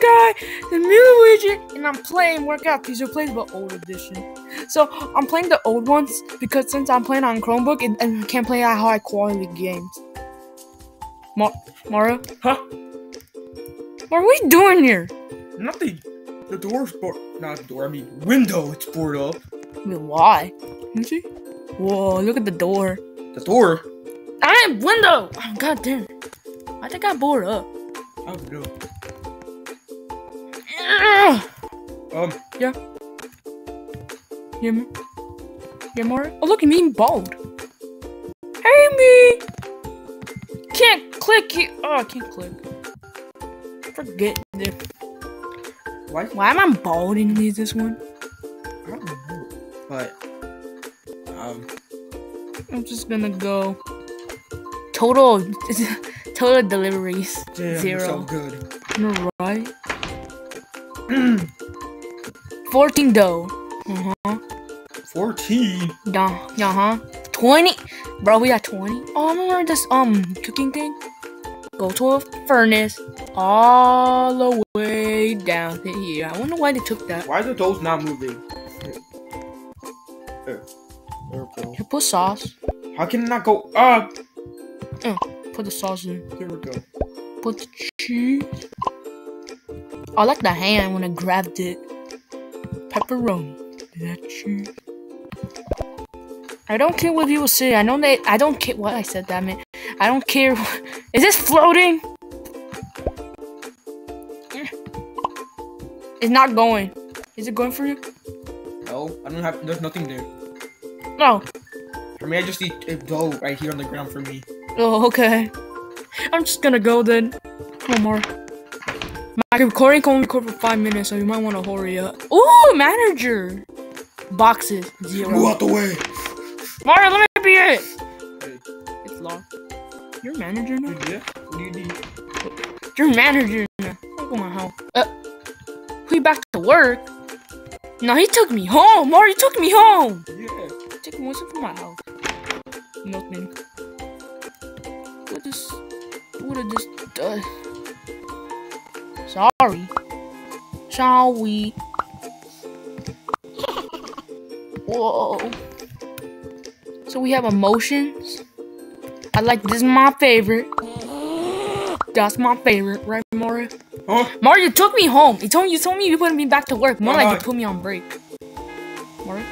guy, the Luigi, and I'm playing Work at a Pizza Place Old Edition. So I'm playing the old ones because since I'm playing on Chromebook and, and can't play high quality games. Mar- Mario? Huh? What are we doing here? Nothing. The door's board. Not the door. I mean window. It's boarded up. I mean, why? Let me see. Whoa, look at the door. The door. I am window! Oh, God damn it. I think I bored up. Oh no. Ugh. Um. Yeah. Yeah, me. Yeah, Mario. Oh, look, I'm being bald. Hey, me. Can't click it. Oh, I can't click. Forget this. Why? Why am I bald in this this one? I don't know. But. Um. I'm just gonna go. Total, total deliveries Damn. zero. So good. You're right. Fourteen dough. Uh huh. Fourteen. Yeah. Uh huh. Twenty. Bro, we got twenty. Oh, I remember this um cooking thing? Go to a furnace all the way down to here. I wonder why they took that. Why are those not moving? There. There we go. Here, put sauce. How can it not go up? Put the sauce in. There we go. Put the cheese. I like the hand when I grabbed it. Pepperoni. Is that? I don't care what people say. I know they. I don't care what I said. Damn it. I don't care. Is this floating? It's not going. Is it going for you? No, I don't have. There's nothing there. No. For me, I just need a dough right here on the ground for me. Oh, okay. I'm just gonna go then. One more. My recording can only record for five minutes, so you might want to hurry up. Ooh, manager. Boxes zero. Move out the way. Mario, let me be it. Hey, It's locked. You're manager now. yeah. What do you need? You're manager now. Look at my house. Uh, we back to work. No, he took me home. Mario took me home. Yeah. Chicken what's from my house? Nothing. What is what is this uh, Sorry. Shall we? Whoa. So we have emotions. I like this is my favorite. That's my favorite, right, Mario? Huh? Mario took me home. He told you told me you put me back to work. More like Uh-huh. you put me on break. Mario.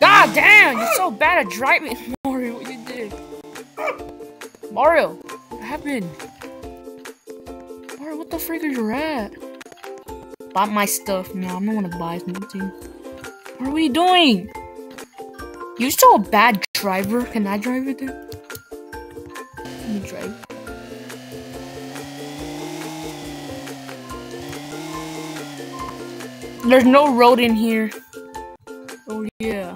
God damn, you're so bad at driving. Mario, what you did? Mario, what happened? The freak is at? Bought my stuff. No, I'm not gonna buy something. What are we doing? You're still a bad driver. Can I drive it then? Let me drive. There's no road in here. Oh yeah.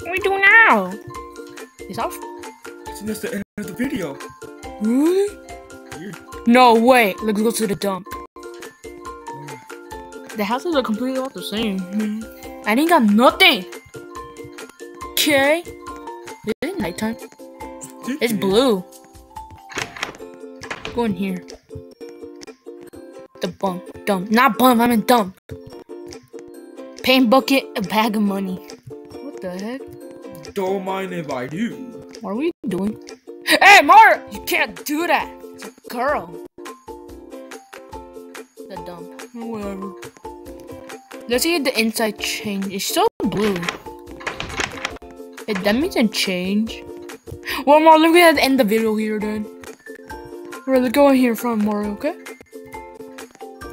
What do we do now? Is that So that's the end of the video. really? You're, No way. Let's go to the dump. The houses are completely all the same. Mm-hmm. I didn't got nothing. Okay. Is it nighttime? It's blue. Go in here. The bump. Dump. Not bump, I'm in dump. Paint bucket, a bag of money. What the heck? Don't mind if I do. What are we doing? Hey, Mark! You can't do that! Girl. The dump. Whatever. Let's see if the inside change. It's still blue. It, that means it change. Well, Mara, let me end the video here then. Alright, let's go in here from Mario, okay?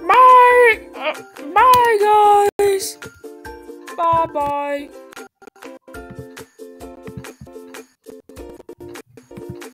Bye! Uh, bye, guys! Bye-bye.